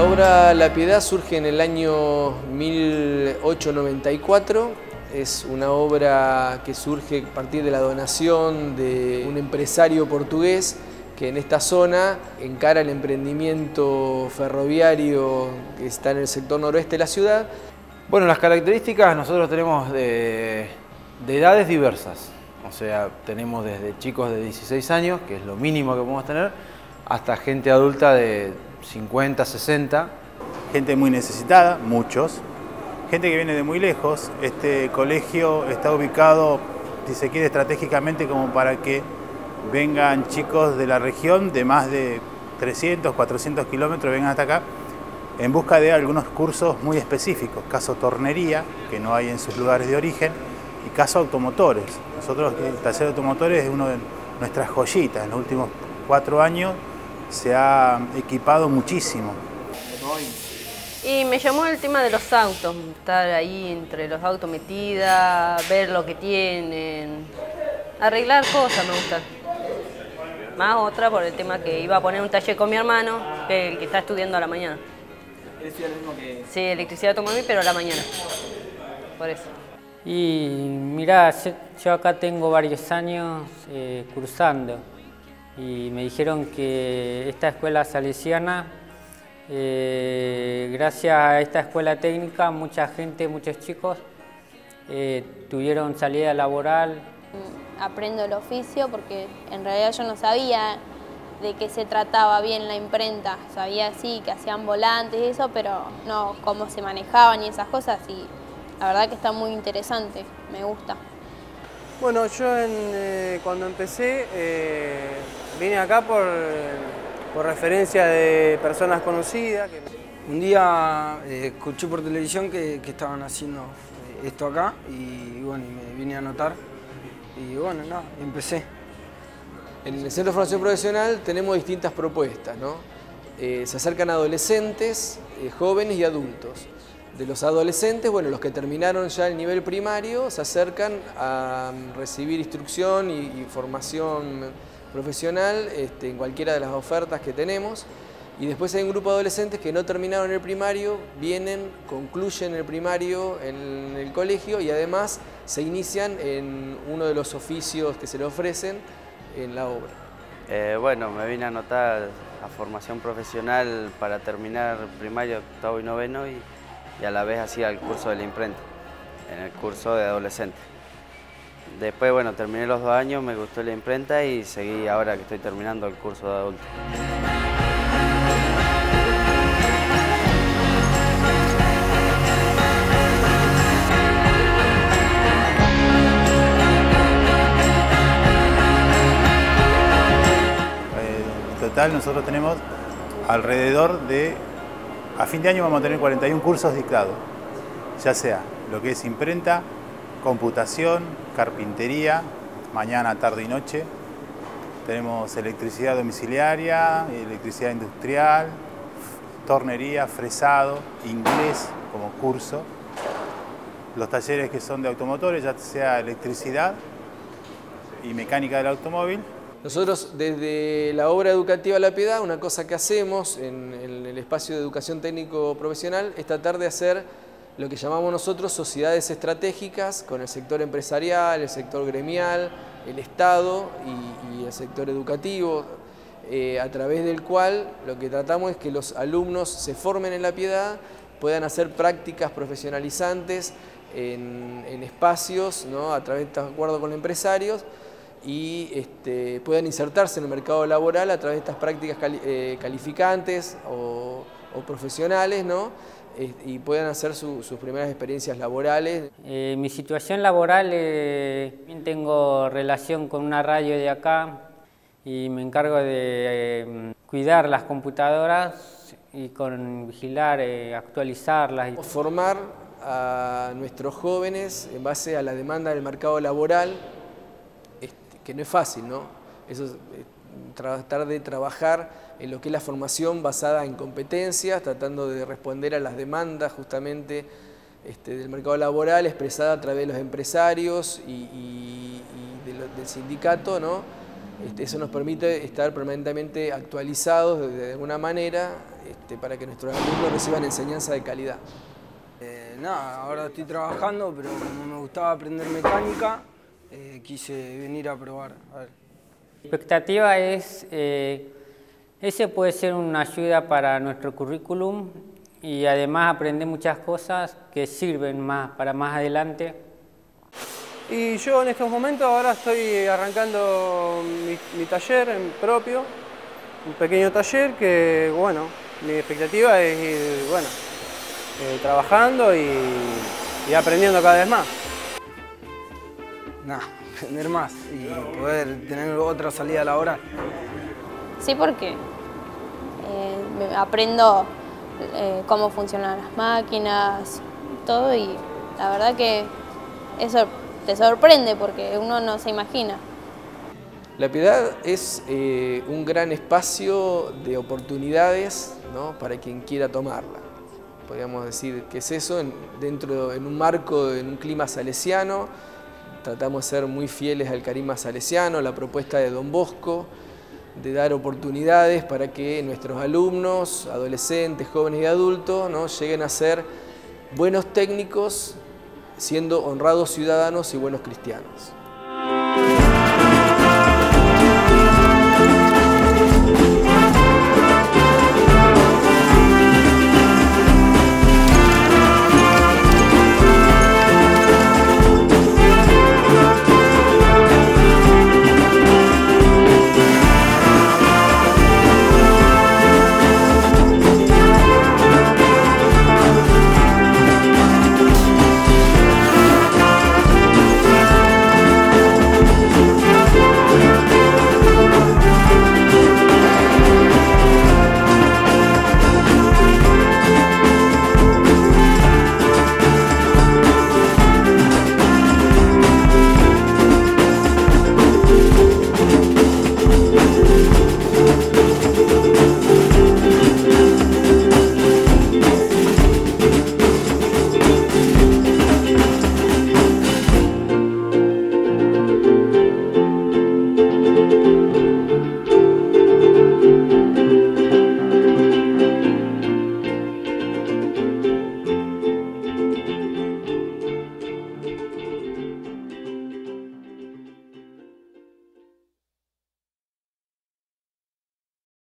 Educativa La Piedad surge en el año 1894. Es una obra que surge a partir de la donación de un empresario portugués que en esta zona encara el emprendimiento ferroviario que está en el sector noroeste de la ciudad. Bueno, las características nosotros tenemos de, de edades diversas. O sea, tenemos desde chicos de 16 años, que es lo mínimo que podemos tener, hasta gente adulta de 50, 60. Gente muy necesitada, muchos. Gente que viene de muy lejos. Este colegio está ubicado, si se quiere, estratégicamente como para que vengan chicos de la región de más de 300, 400 kilómetros, vengan hasta acá en busca de algunos cursos muy específicos, caso tornería, que no hay en sus lugares de origen, y caso automotores. Nosotros, el taller automotores es uno de nuestras joyitas. En los últimos cuatro años se ha equipado muchísimo. Y me llamó el tema de los autos, estar ahí entre los autos metida, ver lo que tienen, arreglar cosas me gusta. Más otra por el tema que iba a poner un taller con mi hermano, que, el que está estudiando a la mañana. ¿Electricidad mismo que...? Sí, electricidad automóvil, pero a la mañana. Por eso. Y mira, yo, acá tengo varios años eh, cursando y me dijeron que esta escuela salesiana, eh, gracias a esta escuela técnica, mucha gente, muchos chicos eh, tuvieron salida laboral. Aprendo el oficio porque en realidad yo no sabía de qué se trataba bien la imprenta. Sabía sí que hacían volantes y eso, pero no cómo se manejaban y esas cosas y la verdad que está muy interesante, me gusta. Bueno, yo eh, cuando empecé eh, vine acá por, por, referencia de personas conocidas. Un día eh, escuché por televisión que, estaban haciendo esto acá y bueno, me vine a anotar y bueno, nada, empecé. En el Centro de Formación Profesional tenemos distintas propuestas, ¿no? se acercan adolescentes, jóvenes y adultos. De los adolescentes, bueno, los que terminaron ya el nivel primario se acercan a recibir instrucción y, formación profesional este, en cualquiera de las ofertas que tenemos. Y después hay un grupo de adolescentes que no terminaron el primario, vienen, concluyen el primario en el colegio y además se inician en uno de los oficios que se le ofrecen en la obra. Eh, bueno, me vine a anotar a formación profesional para terminar primario, octavo y noveno y y a la vez hacía el curso de la imprenta, en el curso de adolescente. Después, bueno, terminé los dos años, me gustó la imprenta y seguí ahora que estoy terminando el curso de adulto. En total nosotros tenemos alrededor de a fin de año vamos a tener 41 cursos dictados, ya sea lo que es imprenta, computación, carpintería, mañana, tarde y noche. Tenemos electricidad domiciliaria, electricidad industrial, tornería, fresado, inglés como curso. Los talleres que son de automotores, ya sea electricidad y mecánica del automóvil, nosotros desde la obra educativa La Piedad, una cosa que hacemos en, el espacio de educación técnico profesional es tratar de hacer lo que llamamos nosotros sociedades estratégicas con el sector empresarial, el sector gremial, el Estado y, el sector educativo, eh, a través del cual lo que tratamos es que los alumnos se formen en La Piedad, puedan hacer prácticas profesionalizantes en, espacios, ¿no? a través de acuerdo con empresarios, y este, puedan insertarse en el mercado laboral a través de estas prácticas eh, calificantes o, profesionales, ¿no? y puedan hacer sus primeras experiencias laborales. Eh, mi situación laboral, eh, tengo relación con una radio de acá y me encargo de cuidar las computadoras y con vigilar, actualizarlas. Formar a nuestros jóvenes en base a la demanda del mercado laboral que no es fácil, ¿no? Eso es eh, tratar de trabajar en lo que es la formación basada en competencias, tratando de responder a las demandas justamente este, del mercado laboral expresada a través de los empresarios y, del sindicato, ¿no? Este, eso nos permite estar permanentemente actualizados de, alguna manera este, para que nuestros alumnos reciban enseñanza de calidad. Eh, nada, ahora estoy trabajando, pero como me gustaba aprender mecánica, eh, quise venir a probar. A ver. La expectativa es, eh, ese puede ser una ayuda para nuestro currículum y además aprender muchas cosas que sirven más para más adelante. Y yo en estos momentos ahora estoy arrancando mi, mi taller en propio, un pequeño taller que, bueno, mi expectativa es ir, bueno, eh, trabajando y, y aprendiendo cada vez más. Nada, aprender más y poder tener otra salida laboral. Sí, porque eh, aprendo eh, cómo funcionan las máquinas, todo y la verdad que eso te sorprende porque uno no se imagina. La piedad es eh, un gran espacio de oportunidades ¿no? para quien quiera tomarla. Podríamos decir que es eso, en, dentro, en un marco, en un clima salesiano, tratamos de ser muy fieles al carisma salesiano, la propuesta de Don Bosco, de dar oportunidades para que nuestros alumnos, adolescentes, jóvenes y adultos ¿no? lleguen a ser buenos técnicos, siendo honrados ciudadanos y buenos cristianos.